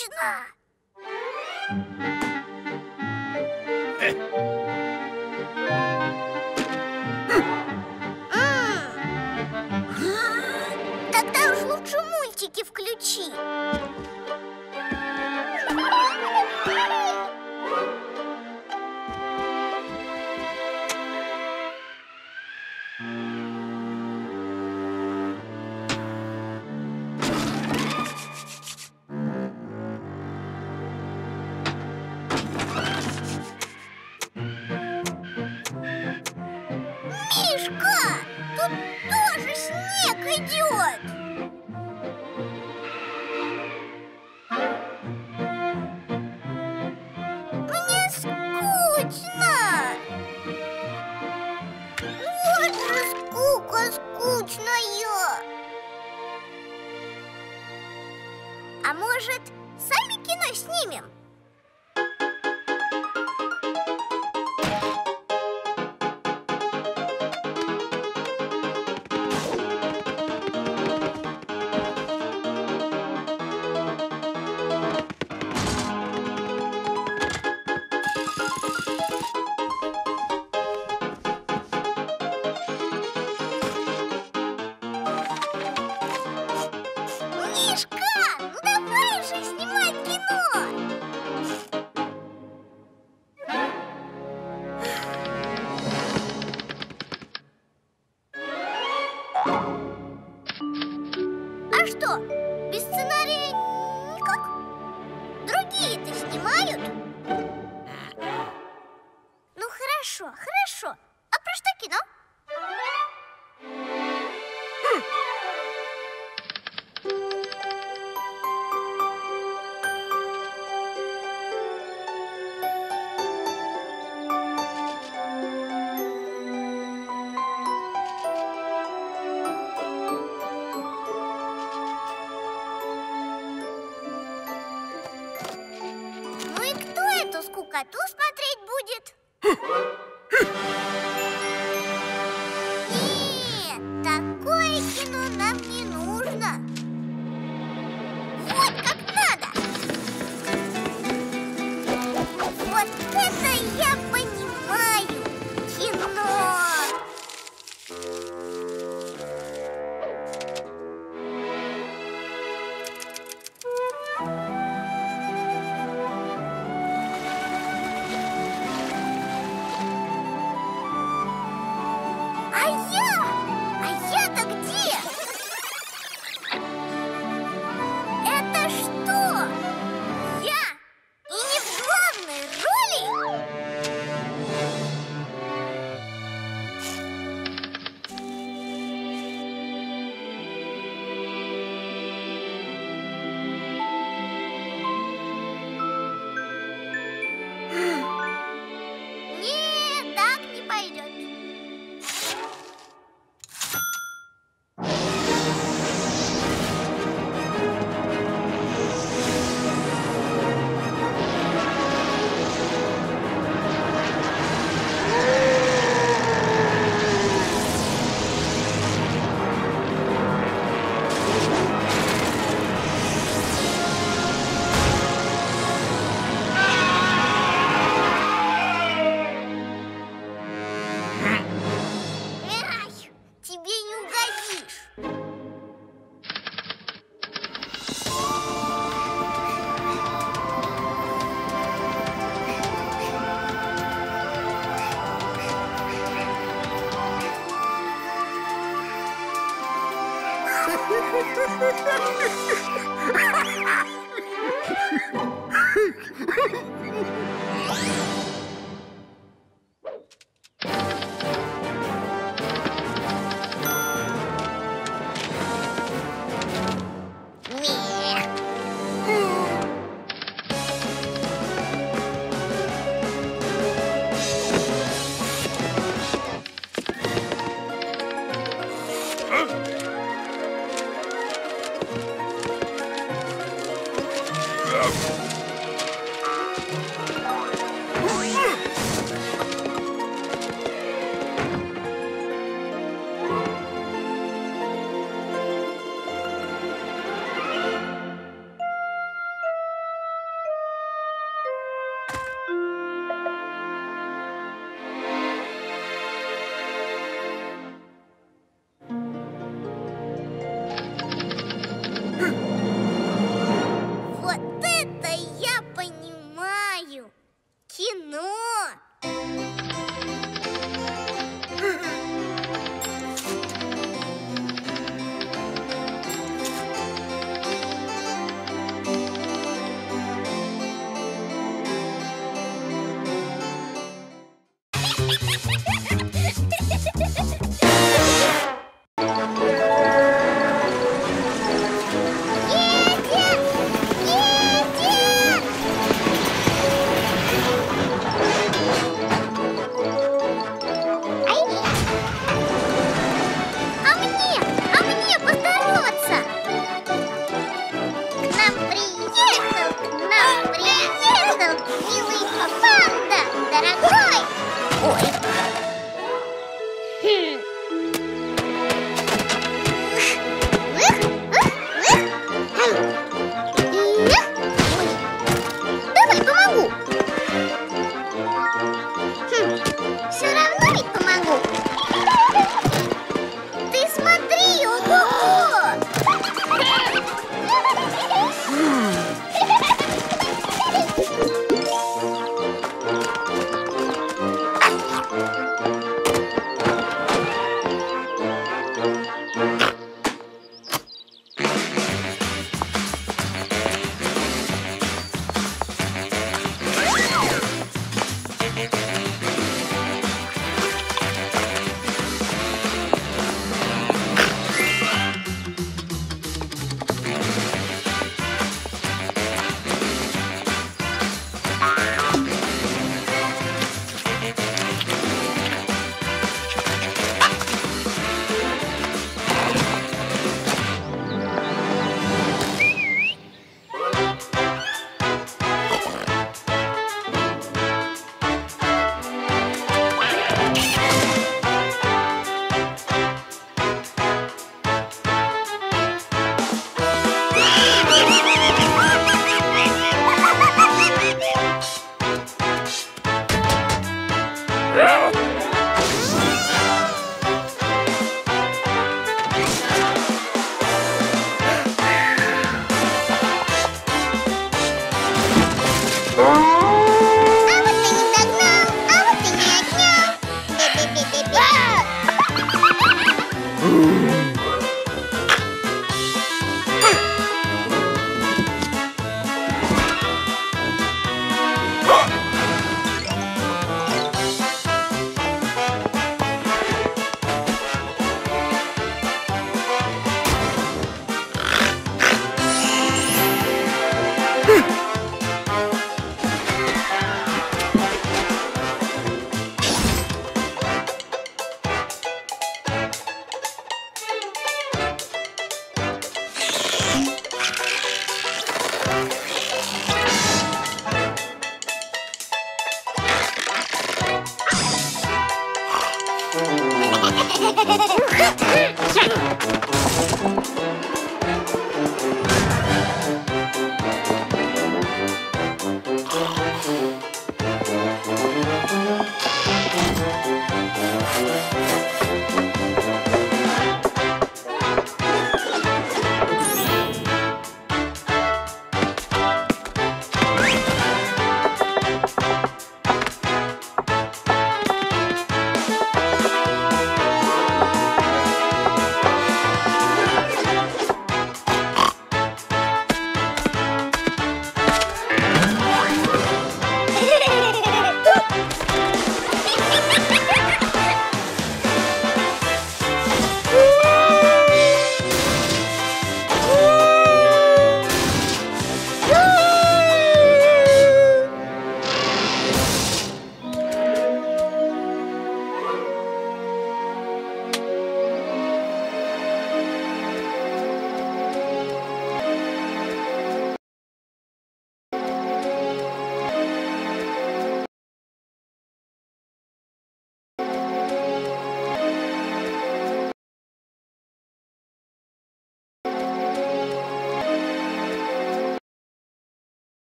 真的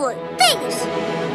этот, как его, теннис?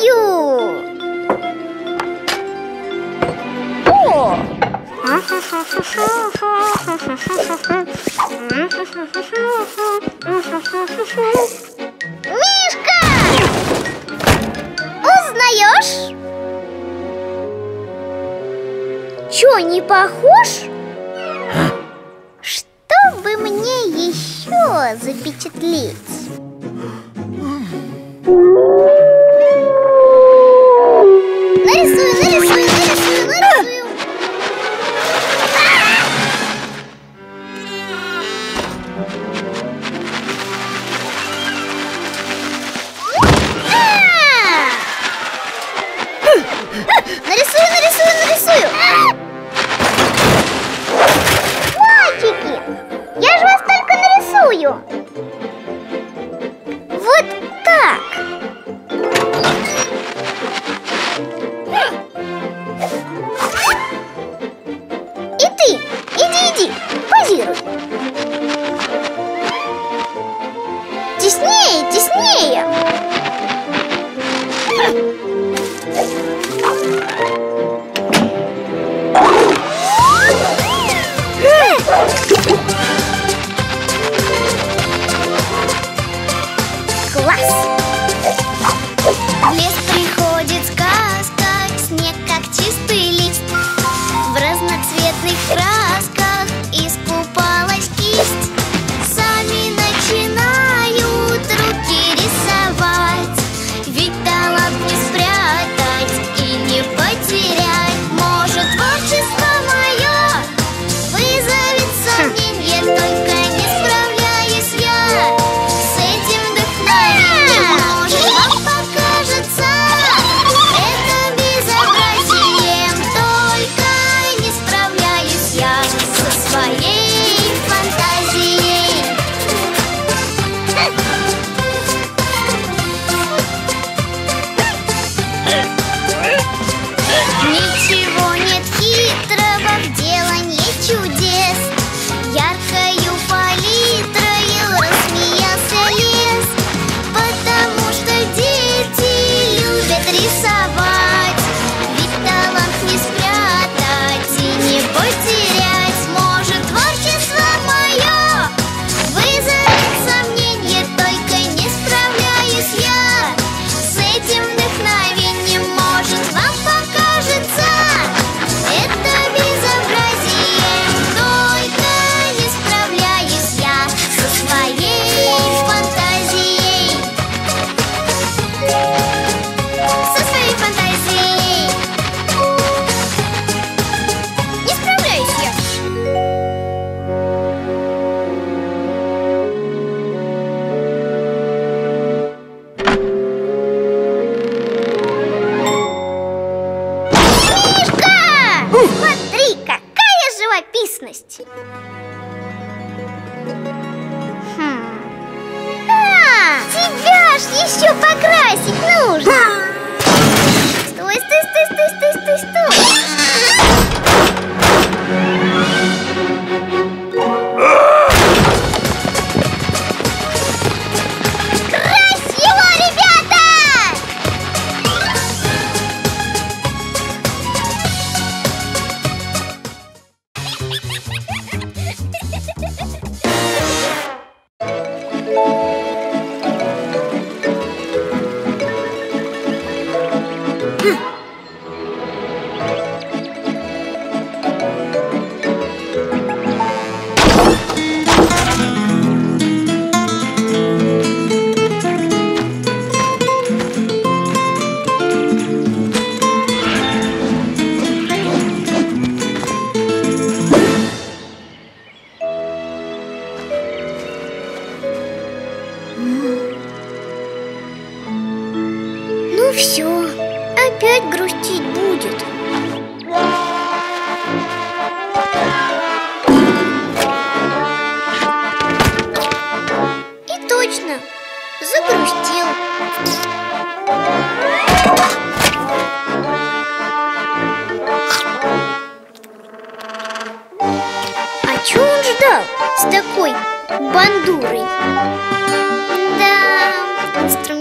знаю! О! Мишка! Узнаешь? Чё, не похож? А? Что бы мне еще запечатлеть?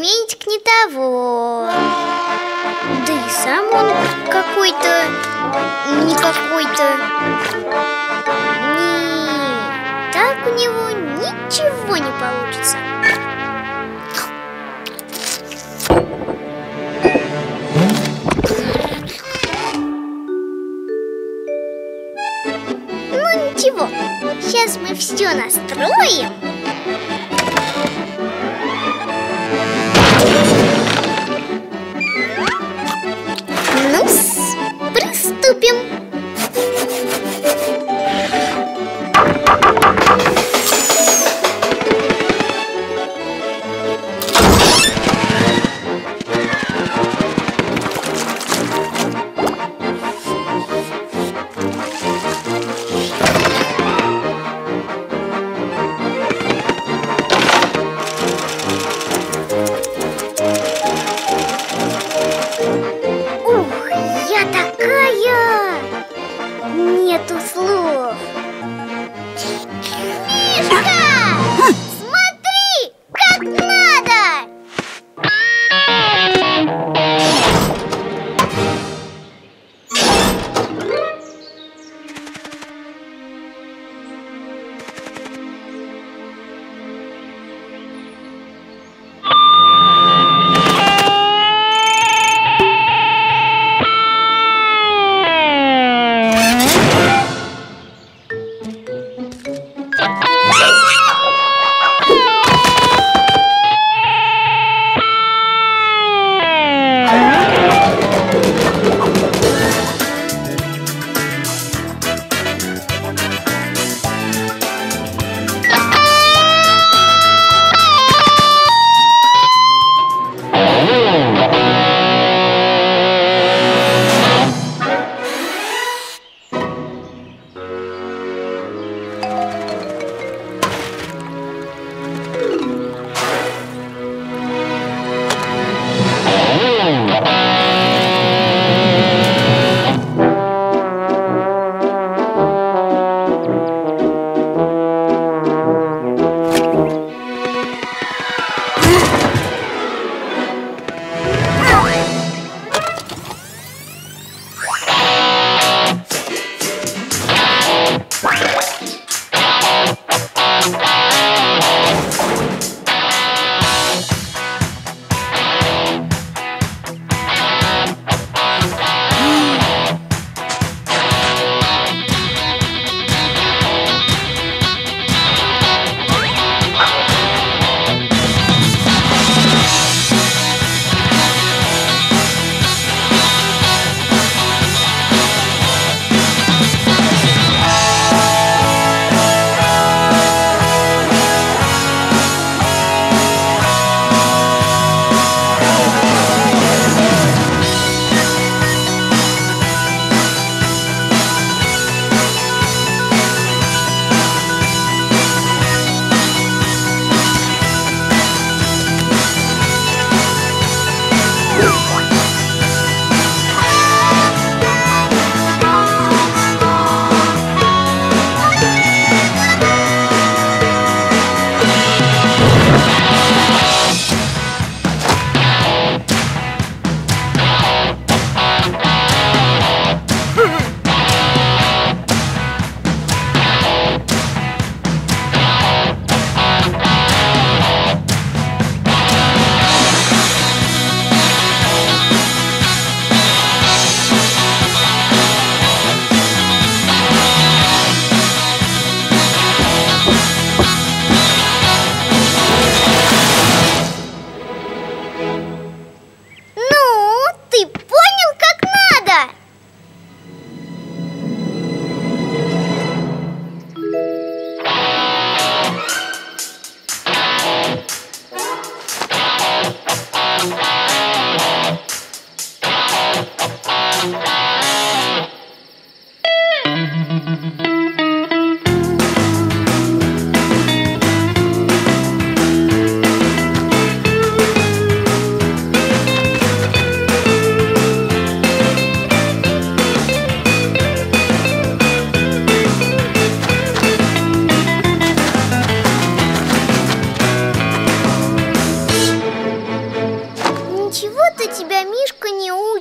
Инструментик не того. Да и сам он какой-то не какой-то. Не, так у него ничего не получится. Ну ничего, сейчас мы все настроим.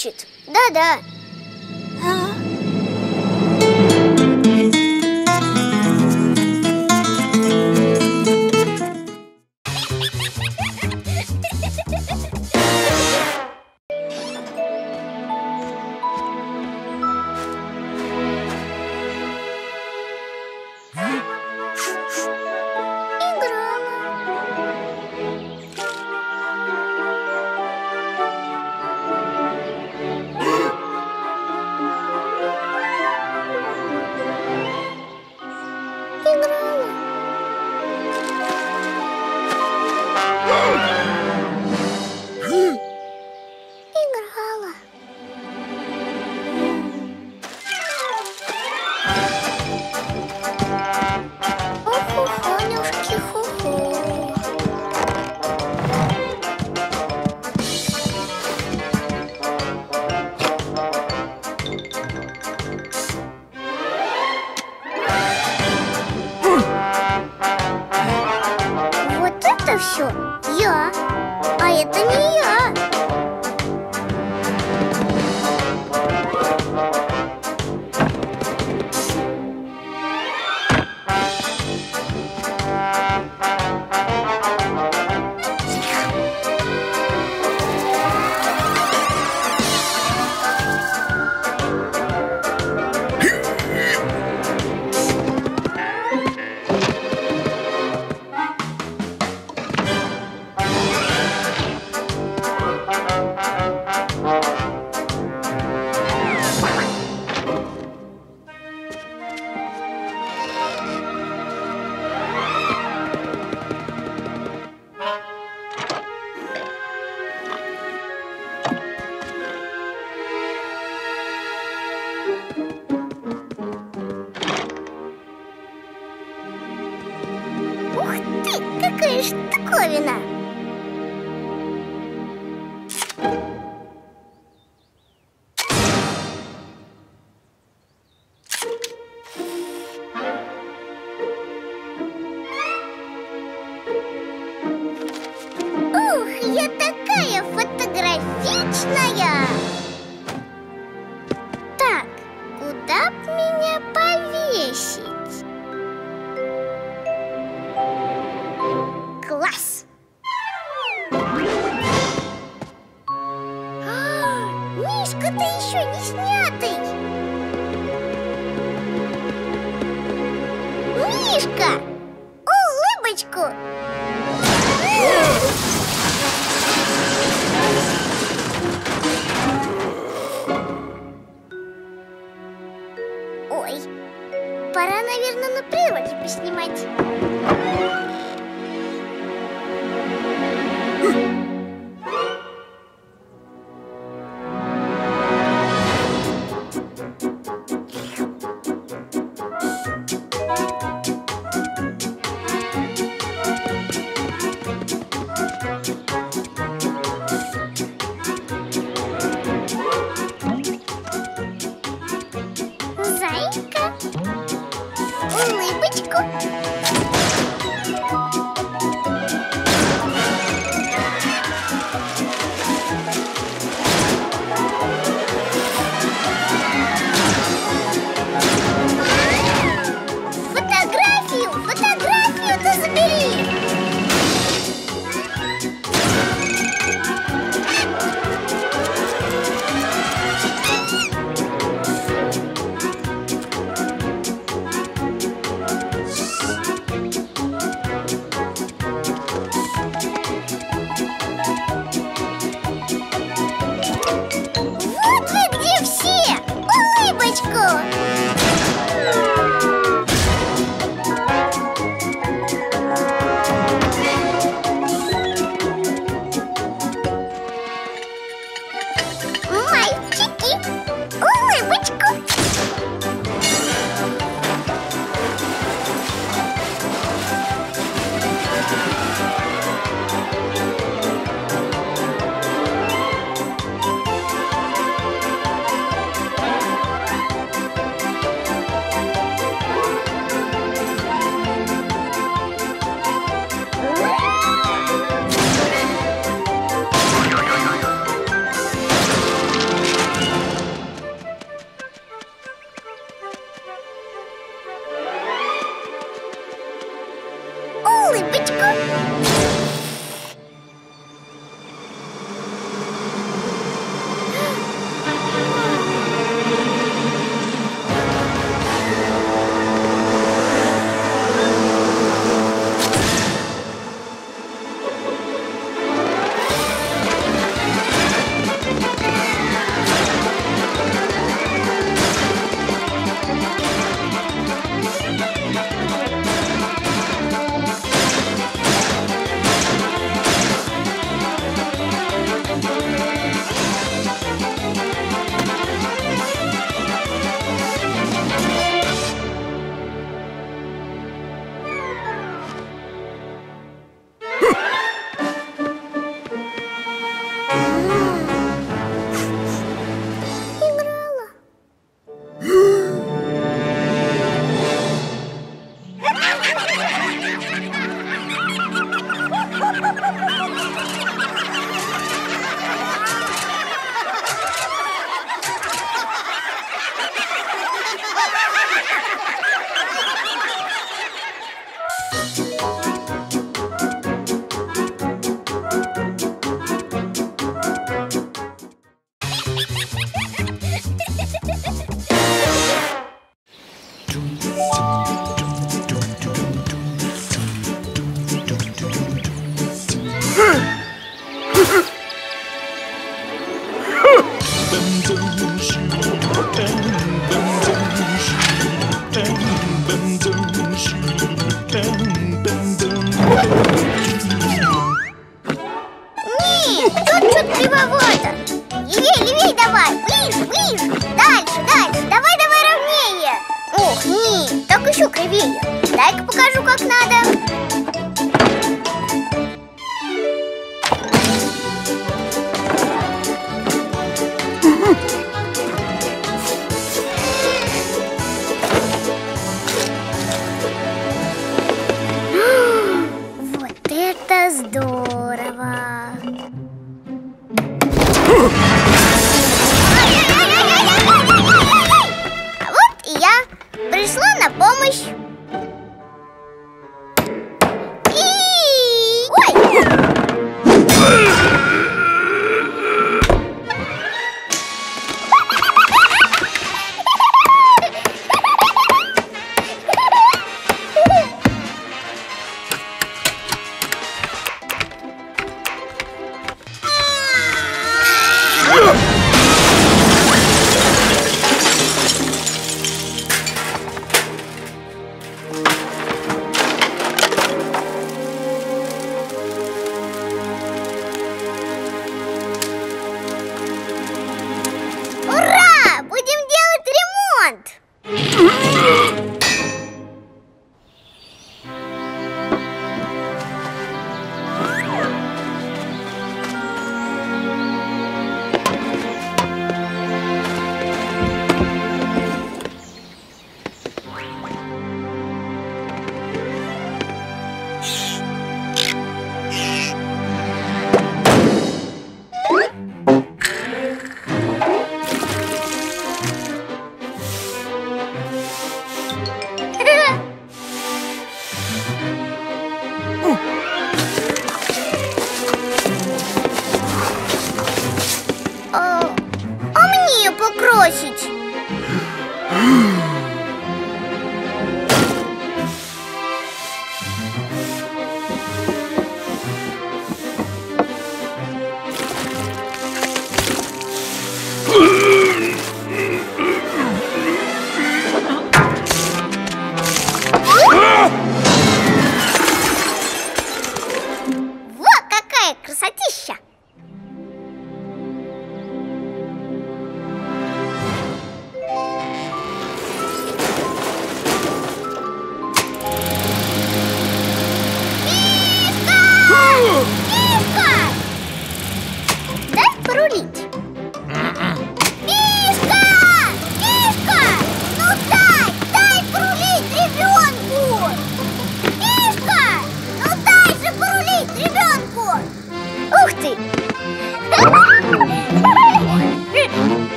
Учит. Да-да.